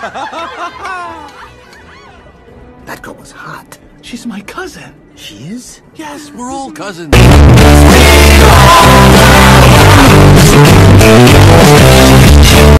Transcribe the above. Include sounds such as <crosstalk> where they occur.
<laughs> That girl was hot. She's my cousin. She is? Yes, we're all cousins.